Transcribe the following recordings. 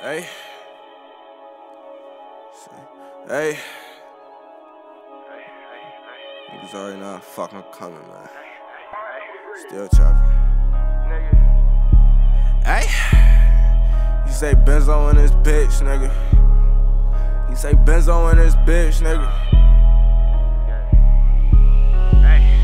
Hey. Hey. Niggas already know fuck I'm coming, man. Still chopping. Hey. You say Benzzo in this bitch, nigga. You say Benzzo in this bitch, nigga.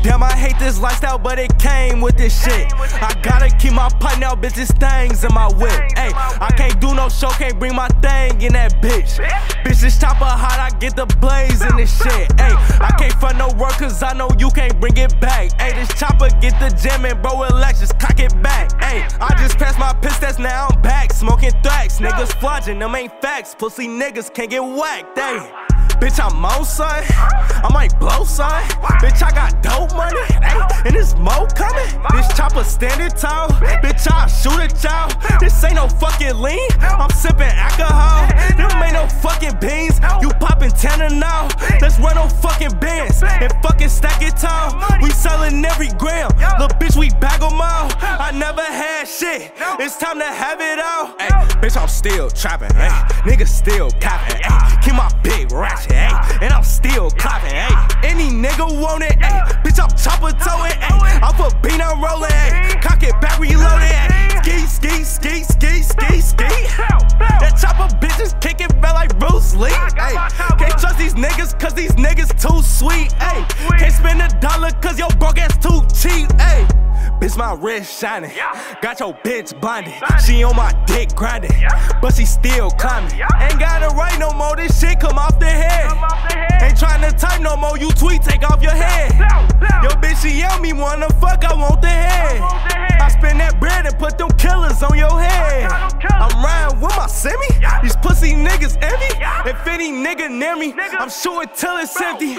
Damn, I hate this lifestyle, but it came with this shit. I gotta keep my pipe now, bitch, this things in my whip. Hey, I can't do no show, can't bring my thing in that bitch. Bitch, this chopper hot, I get the blaze in this shit. Hey, I can't fund no work, cause I know you can't bring it back. Hey, this chopper get the gym and bro, relax, just cock it back. Hey, I just passed my piss test, now I'm back, smoking thrax. Niggas flogging, them ain't facts. Pussy niggas can't get whacked, hey. Bitch, I'm on son. I might blow son. Bitch, I got dope money. Ay, and this mo coming. This chopper standing tall. Bitch, I'll shoot a child. This ain't no fucking lean. I'm sipping alcohol. Them ain't no fucking beans. You popping tenner now. Let's run on fucking bands and fucking stack it tall. We selling every gram. Little bitch, we bag them all. I never had shit. It's time to have it all. Ay, bitch, I'm still trapping. Ay, niggas still capping. Keep my big nigga want it, ayy. Bitch, I'm chopper towing, ayy. I'm for bean, I'm rolling, ayy. Cock it back, reload it, ayy. Ski, ski, ski, ski, ski, ski. That chopper bitch is kicking back like Bruce Lee, ayy. Can't trust these niggas, cause these niggas too sweet, ayy. Can't spend a dollar, cause your broke ass too cheap, ayy. My wrist shining. Got your bitch blinded. She on my dick grinding. But she still climbing. Ain't gotta write no more. This shit come off the head. Ain't trying to type no more. You tweet, take off your head. Yo, bitch, she yell me wanna fuck. I want the head. I spend that bread and put them killers on your head. I'm riding with my semi. These pussy niggas envy. If any nigga near me, I'm sure till it's empty.